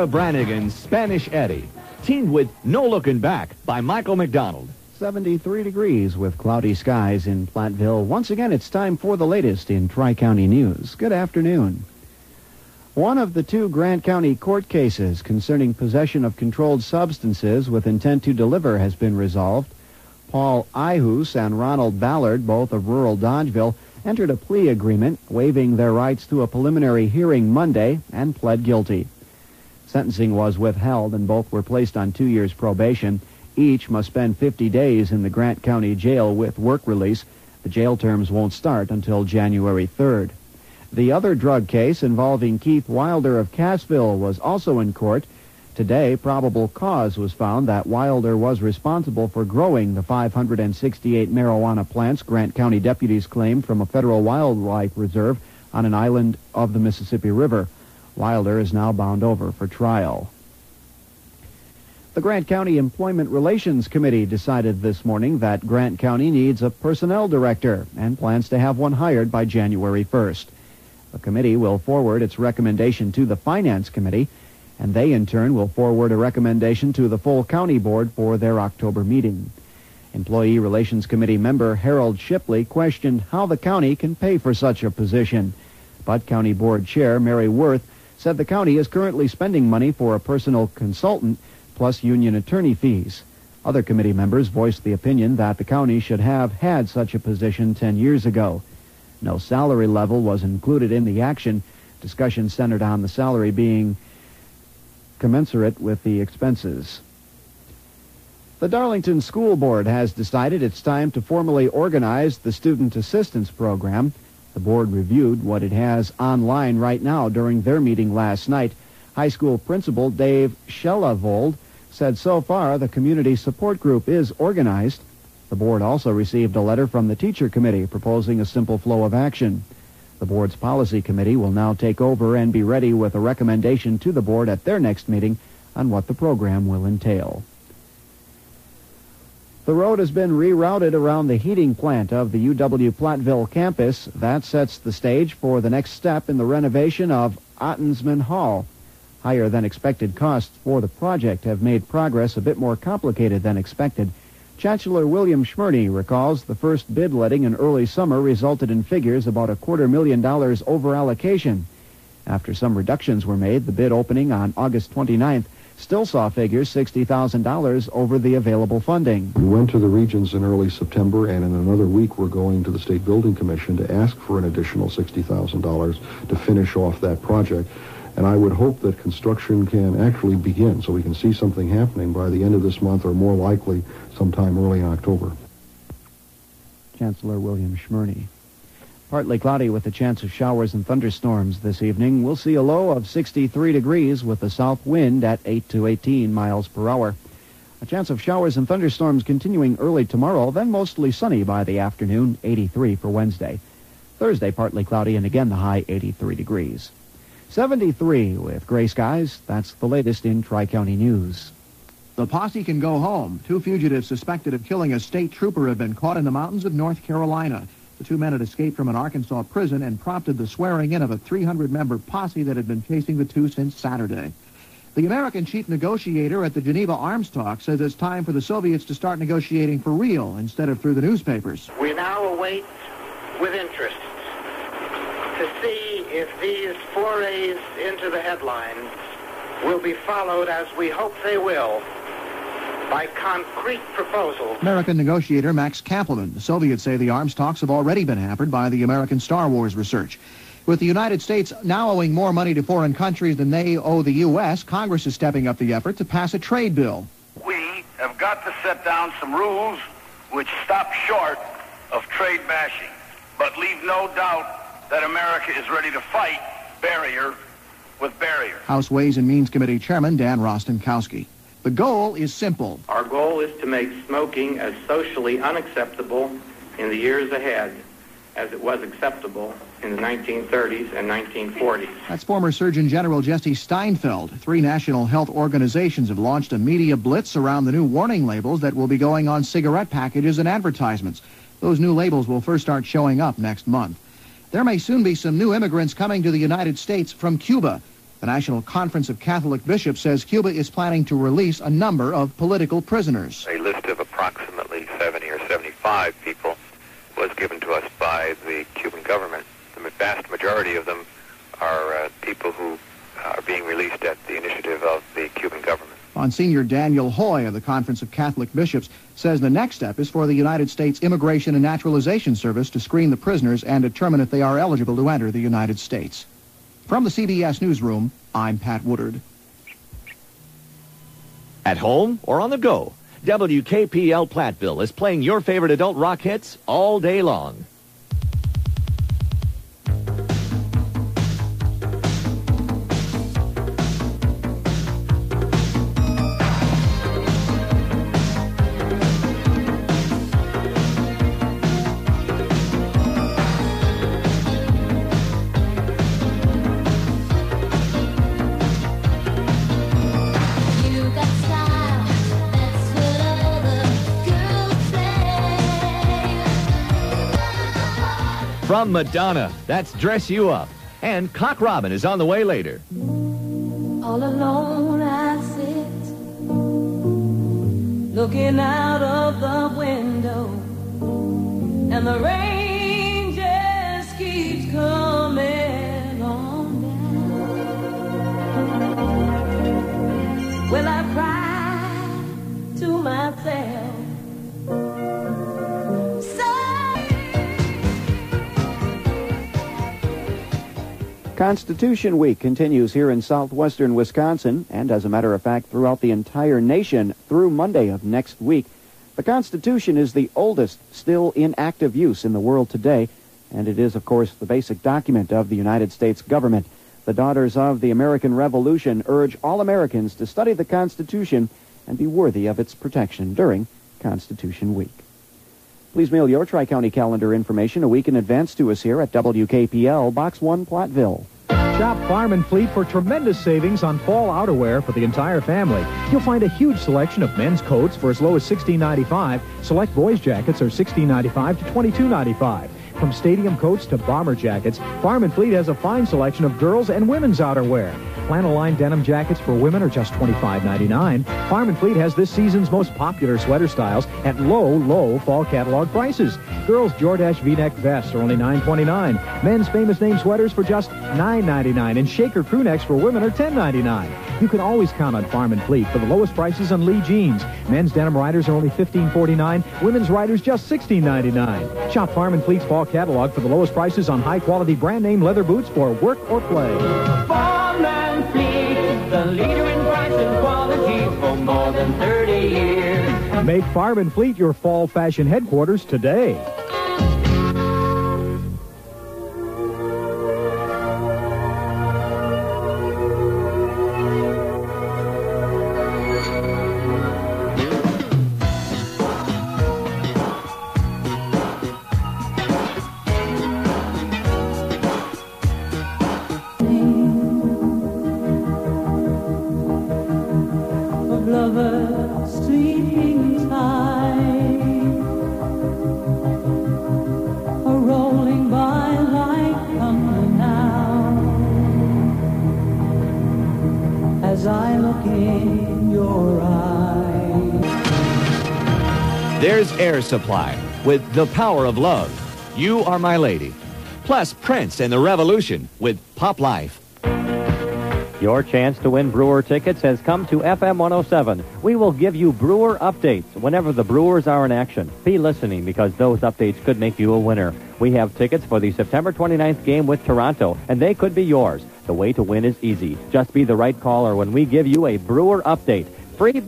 Laura Branigan's Spanish Eddie, teamed with No Looking Back by Michael McDonald. 73 degrees with cloudy skies in Platteville. Once again, it's time for the latest in Tri-County News. Good afternoon. One of the two Grant County court cases concerning possession of controlled substances with intent to deliver has been resolved. Paul Ihus and Ronald Ballard, both of rural Dodgeville, entered a plea agreement waiving their rights to a preliminary hearing Monday and pled guilty. Sentencing was withheld and both were placed on two years probation. Each must spend 50 days in the Grant County Jail with work release. The jail terms won't start until January 3rd. The other drug case involving Keith Wilder of Cassville was also in court. Today, probable cause was found that Wilder was responsible for growing the 568 marijuana plants Grant County deputies claimed from a federal wildlife reserve on an island of the Mississippi River. Wilder is now bound over for trial. The Grant County Employment Relations Committee decided this morning that Grant County needs a personnel director and plans to have one hired by January 1st. The committee will forward its recommendation to the Finance Committee, and they in turn will forward a recommendation to the full county board for their October meeting. Employee Relations Committee member Harold Shipley questioned how the county can pay for such a position. But County Board Chair Mary Worth said the county is currently spending money for a personal consultant plus union attorney fees. Other committee members voiced the opinion that the county should have had such a position 10 years ago. No salary level was included in the action. Discussion centered on the salary being commensurate with the expenses. The Darlington School Board has decided it's time to formally organize the Student Assistance Program. The board reviewed what it has online right now during their meeting last night. High school principal Dave Schellavold said so far the community support group is organized. The board also received a letter from the teacher committee proposing a simple flow of action. The board's policy committee will now take over and be ready with a recommendation to the board at their next meeting on what the program will entail. The road has been rerouted around the heating plant of the UW Platteville campus. That sets the stage for the next step in the renovation of Ottensman Hall. Higher than expected costs for the project have made progress a bit more complicated than expected. Chancellor William Schmerne recalls the first bid letting in early summer resulted in figures about a quarter million dollars over allocation. After some reductions were made, the bid opening on August 29th still saw figures $60,000 over the available funding. We went to the regents in early September, and in another week we're going to the State Building Commission to ask for an additional $60,000 to finish off that project. And I would hope that construction can actually begin so we can see something happening by the end of this month or more likely sometime early in October. Chancellor William Schmerne. Partly cloudy with a chance of showers and thunderstorms this evening. We'll see a low of 63 degrees with a south wind at 8 to 18 miles per hour. A chance of showers and thunderstorms continuing early tomorrow, then mostly sunny by the afternoon, 83 for Wednesday. Thursday, partly cloudy, and again the high 83 degrees. 73 with gray skies. That's the latest in Tri-County News. The posse can go home. Two fugitives suspected of killing a state trooper have been caught in the mountains of North Carolina. The two men had escaped from an Arkansas prison and prompted the swearing in of a 300-member posse that had been chasing the two since Saturday. The American chief negotiator at the Geneva Arms Talk says it's time for the Soviets to start negotiating for real instead of through the newspapers. We now await with interest to see if these forays into the headlines will be followed, as we hope they will, by concrete proposals. American negotiator Max Kampelman. The Soviets say the arms talks have already been hampered by the American Star Wars research. With the United States now owing more money to foreign countries than they owe the U.S., Congress is stepping up the effort to pass a trade bill. We have got to set down some rules which stop short of trade bashing, but leave no doubt that America is ready to fight barrier with barrier. House Ways and Means Committee Chairman Dan Rostenkowski. The goal is simple. Our goal is to make smoking as socially unacceptable in the years ahead as it was acceptable in the 1930s and 1940s. That's former Surgeon General Jesse Steinfeld. Three national health organizations have launched a media blitz around the new warning labels that will be going on cigarette packages and advertisements. Those new labels will first start showing up next month. There may soon be some new immigrants coming to the United States from Cuba. The National Conference of Catholic Bishops says Cuba is planning to release a number of political prisoners. A list of approximately 70 or 75 people was given to us by the Cuban government. The vast majority of them are uh, people who are being released at the initiative of the Cuban government. Monsignor Daniel Hoye of the Conference of Catholic Bishops says the next step is for the United States Immigration and Naturalization Service to screen the prisoners and determine if they are eligible to enter the United States. From the CBS Newsroom, I'm Pat Woodard. At home or on the go, WKPL Platteville is playing your favorite adult rock hits all day long. From Madonna, that's Dress You Up. And Cock Robin is on the way later. All alone I sit, looking out of the window, and the rain Constitution Week continues here in southwestern Wisconsin, and as a matter of fact, throughout the entire nation through Monday of next week. The Constitution is the oldest still in active use in the world today, and it is, of course, the basic document of the United States government. The Daughters of the American Revolution urge all Americans to study the Constitution and be worthy of its protection during Constitution Week. Please mail your Tri-County calendar information a week in advance to us here at WKPL, Box 1, Platteville. Shop Farm and Fleet for tremendous savings on fall outerwear for the entire family. You'll find a huge selection of men's coats for as low as $16.95. Select boys' jackets are $16.95 to $22.95. From stadium coats to bomber jackets, Farm and Fleet has a fine selection of girls' and women's outerwear. Flannel line denim jackets for women are just $25.99. Farm and Fleet has this season's most popular sweater styles at low, low fall catalog prices. Girls' Jordache V-neck vests are only $9.29. Men's famous name sweaters for just $9.99. And Shaker crew necks for women are $10.99. You can always count on Farm and Fleet for the lowest prices on Lee jeans. Men's denim riders are only $15.49. Women's riders just $16.99. Shop Farm and Fleet's fall catalog for the lowest prices on high-quality brand name leather boots for work or play. Leader in price and quality for more than 30 years. Make Farm and Fleet your fall fashion headquarters today. Look in your eyes. There's Air Supply with The Power of Love. You are my lady. Plus Prince and the Revolution with Pop Life. Your chance to win Brewer tickets has come to FM 107. We will give you Brewer updates whenever the Brewers are in action. Be listening because those updates could make you a winner. We have tickets for the September 29th game with Toronto, and they could be yours. The way to win is easy. Just be the right caller when we give you a Brewer update. Free